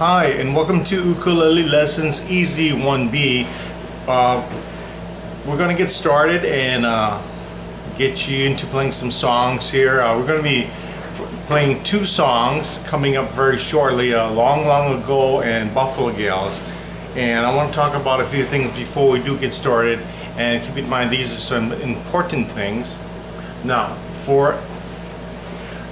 Hi, and welcome to Ukulele Lessons Easy 1B. Uh, we're going to get started and uh, get you into playing some songs here. Uh, we're going to be playing two songs coming up very shortly, uh, Long Long Ago and Buffalo Gals. And I want to talk about a few things before we do get started. And keep in mind, these are some important things. Now, for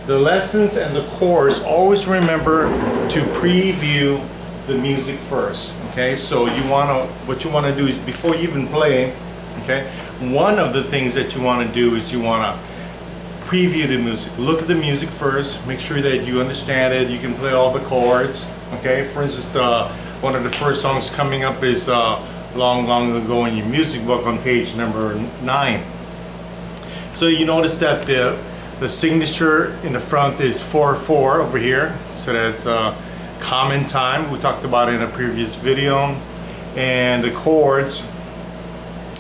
the lessons and the course, always remember to preview the music first. Okay, so you want to, what you want to do is before you even play, okay, one of the things that you want to do is you want to preview the music. Look at the music first, make sure that you understand it, you can play all the chords. Okay, for instance, the, one of the first songs coming up is uh, Long Long Ago in your music book on page number nine. So you notice that the the signature in the front is 4-4 over here, so that's uh, common time. We talked about in a previous video. And the chords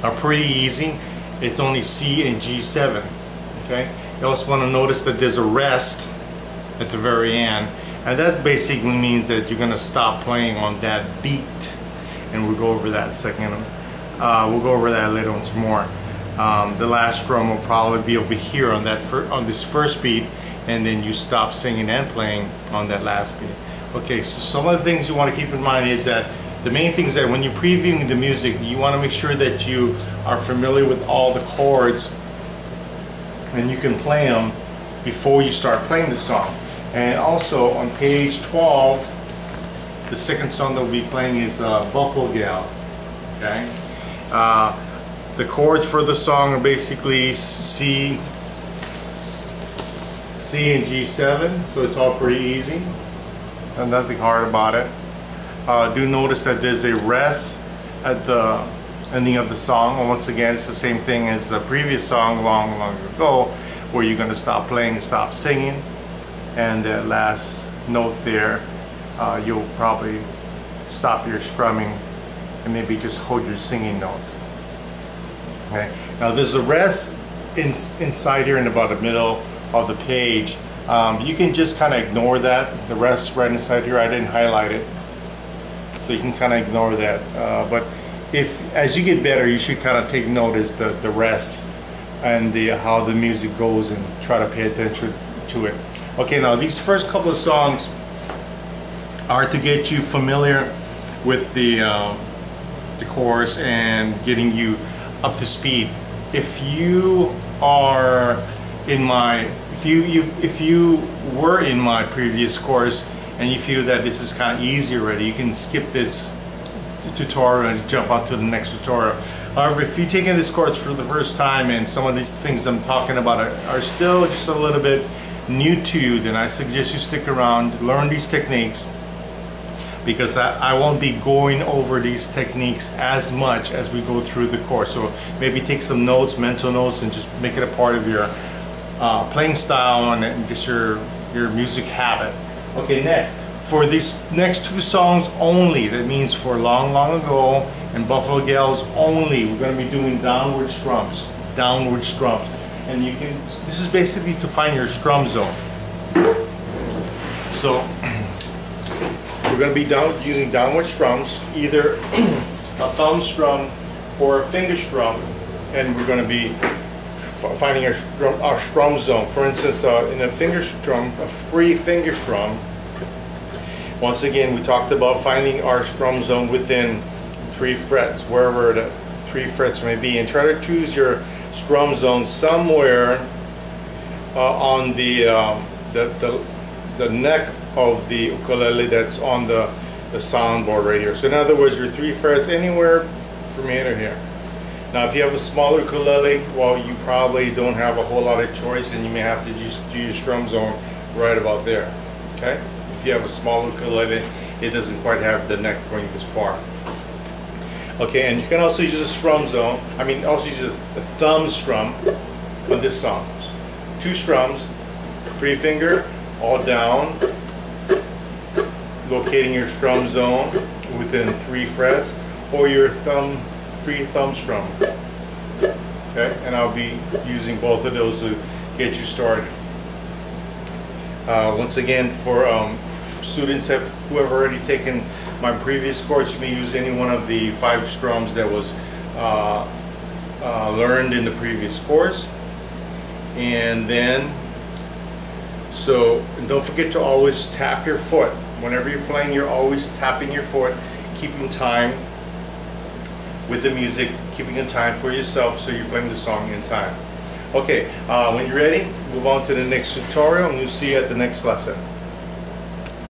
are pretty easy. It's only C and G7, okay? You also want to notice that there's a rest at the very end. And that basically means that you're going to stop playing on that beat. And we'll go over that second. Uh, we'll go over that later on some more. Um, the last drum will probably be over here on that on this first beat and then you stop singing and playing on that last beat. Okay, so some of the things you want to keep in mind is that the main things that when you're previewing the music, you want to make sure that you are familiar with all the chords and you can play them before you start playing the song. And also on page 12, the second song that we'll be playing is uh, Buffalo Gals. Okay. Uh, the chords for the song are basically C, C and G7, so it's all pretty easy. And nothing hard about it. Uh, do notice that there's a rest at the ending of the song. And once again, it's the same thing as the previous song, Long, Long Ago, where you're going to stop playing and stop singing. And that last note there, uh, you'll probably stop your strumming and maybe just hold your singing note. Okay. Now there's a rest in, inside here in about the middle of the page. Um, you can just kind of ignore that. The rest right inside here, I didn't highlight it. So you can kind of ignore that. Uh, but if, as you get better, you should kind of take notice the, the rest and the, how the music goes and try to pay attention to it. Okay, now these first couple of songs are to get you familiar with the, um, the chorus and getting you up to speed. If you are in my, if you, you if you were in my previous course and you feel that this is kind of easy already, you can skip this tutorial and jump on to the next tutorial. However, if you're taking this course for the first time and some of these things I'm talking about are, are still just a little bit new to you, then I suggest you stick around, learn these techniques, because I, I, won't be going over these techniques as much as we go through the course. So maybe take some notes, mental notes, and just make it a part of your uh, playing style and just your, your music habit. Okay, next. For these next two songs only, that means for Long Long Ago and Buffalo Gals only, we're going to be doing downward strums. Downward strums. And you can, this is basically to find your strum zone. So, we're going to be down, using downward strums, either a thumb strum or a finger strum, and we're going to be finding our strum, our strum zone. For instance, uh, in a finger strum, a free finger strum, once again, we talked about finding our strum zone within three frets, wherever the three frets may be, and try to choose your strum zone somewhere uh, on the, um, the, the, the neck of the ukulele that's on the, the soundboard right here. So in other words, your three frets anywhere from here to here. Now if you have a smaller ukulele, well you probably don't have a whole lot of choice and you may have to just do your strum zone right about there. Okay? If you have a smaller ukulele, it doesn't quite have the neck going this far. Okay, and you can also use a strum zone. I mean, also use a, a thumb strum on this song. Two strums, free finger, all down, locating your strum zone within three frets or your thumb free thumb strum okay and I'll be using both of those to get you started uh, once again for um, students have who have already taken my previous course, you may use any one of the five strums that was uh, uh, learned in the previous course. And then, so don't forget to always tap your foot. Whenever you're playing, you're always tapping your foot, keeping time with the music, keeping a time for yourself so you're playing the song in time. Okay, uh, when you're ready, move on to the next tutorial and we'll see you at the next lesson.